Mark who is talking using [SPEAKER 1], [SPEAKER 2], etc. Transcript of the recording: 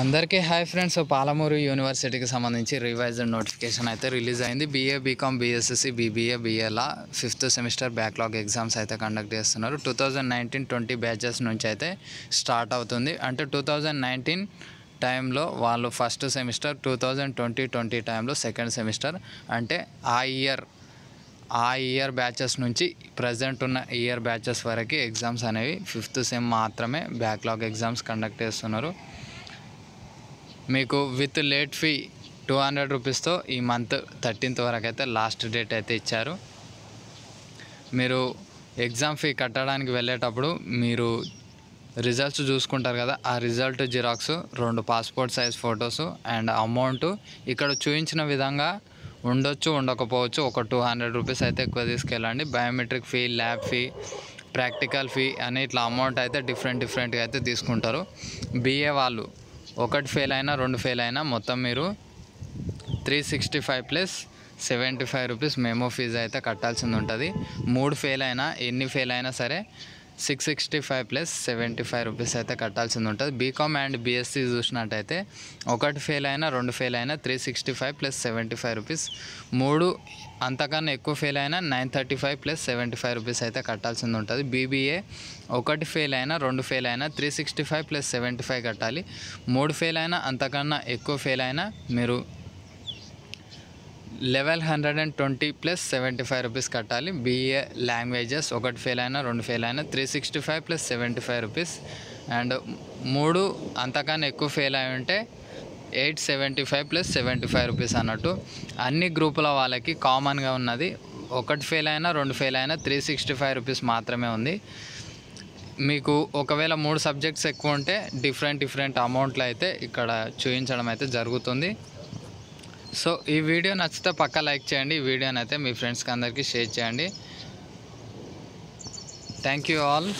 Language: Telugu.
[SPEAKER 1] అందరికీ హాయ్ ఫ్రెండ్స్. పాలమూరు యూనివర్సిటీకి సంబంధించి రివైజ్డ్ నోటిఫికేషన్ అయితే రిలీజ్ అయింది. బీఏ బీకామ్ బీఎస్ఎస్సి బీబీఏ బీఏలా ఫిఫ్త్ సెమిస్టర్ బ్యాక్లాగ్ ఎగ్జామ్స్ అయితే కండక్ట్ చేస్తున్నారు. Two thousand nineteen twenty batches నుంచి అయితే స్టార్ట్ అవుతుంది. అంటే టూ థౌజండ్ నైన్టీన్ టైంలో వాళ్ళు first semester two thousand twenty twenty టైంలో సెకండ్ సెమిస్టర్. అంటే ఆ ఇయర్ ఆ ఇయర్ బ్యాచెస్ నుంచి ప్రజెంట్ ఉన్న ఇయర్ బ్యాచెస్ వరకు ఎగ్జామ్స్ అనేవి ఫిఫ్త్ సెమ్ మాత్రమే బ్యాక్లాగ్ ఎగ్జామ్స్ కండక్ట్ చేస్తున్నారు. మీకు with late fee two hundred రూపీస్తో ఈ మంత్ థర్టీన్త్ వరకు అయితే లాస్ట్ డేట్ అయితే ఇచ్చారు. మీరు ఎగ్జామ్ ఫీ కట్టడానికి వెళ్ళేటప్పుడు మీరు రిజల్ట్స్ చూసుకుంటారు కదా ఆ రిజల్ట్ జిరాక్స్ రెండు passport size photos and amount ఇక్కడ చూపించిన విధంగా ఉండొచ్చు ఉండకపోవచ్చు ఒక టూ హండ్రెడ్ రూపీస్ అయితే ఎక్కువ తీసుకెళ్ళండి. Biometric fee lab fee practical fee అని ఇట్లా అమౌంట్ అయితే డిఫరెంట్ డిఫరెంట్గా అయితే తీసుకుంటారు. బీఏ వాళ్ళు ఒకటి ఫెయిల్ అయినా రెండు ఫెయిల్ అయినా మొత్తం మీరు three sixty five plus seventy five rupees memo fees అయితే కట్టాల్సింది ఉంటుంది. మూడు ఫెయిల్ అయినా ఎన్ని ఫెయిల్ అయినా సరే six sixty five plus seventy five rupees అయితే కట్టాల్సింది ఉంటుంది. బీకామ్ అండ్ బీఎస్సీ చూసినట్టయితే ఒకటి ఫెయిల్ అయినా రెండు ఫెయిల్ అయినా three sixty five plus seventy five rupees మూడు అంతకన్నా ఎక్కువ ఫెయిల్ అయినా nine thirty five plus seventy five rupees అయితే కట్టాల్సింది ఉంటుంది. బీబీఏ ఒకటి ఫెయిల్ అయినా రెండు ఫెయిల్ అయినా three sixty five plus seventy five కట్టాలి. మూడు ఫెయిల్ అయినా అంతకన్నా ఎక్కువ ఫెయిల్ అయినా మీరు level hundred and twenty plus seventy five rupees కట్టాలి. బీఏ లాంగ్వేజెస్ ఒకటి ఫెయిల్ అయినా రెండు ఫెయిల్ అయినా three sixty five plus seventy five rupees. And మూడు అంతకన్నా ఎక్కువ ఫెయిల్ అయి ఉంటే eight seventy five plus seventy five rupees అన్నట్టు. అన్ని గ్రూపుల వాళ్ళకి కామన్గా ఉన్నది. ఒకటి ఫెయిల్ అయినా రెండు ఫెయిల్ అయినా త్రీ సిక్స్టీ ఫైవ్ రూపీస్ మాత్రమే ఉంది. మీకు ఒకవేళ మూడు సబ్జెక్ట్స్ ఎక్కువ ఉంటే డిఫరెంట్ డిఫరెంట్ అమౌంట్లు అయితే ఇక్కడ చూపించడం అయితే జరుగుతుంది. సో ఈ వీడియో నచ్చితే పక్క లైక్ చేయండి. ఈ వీడియోని అయితే మీ ఫ్రెండ్స్కి అందరికీ షేర్ చేయండి. Thank you all.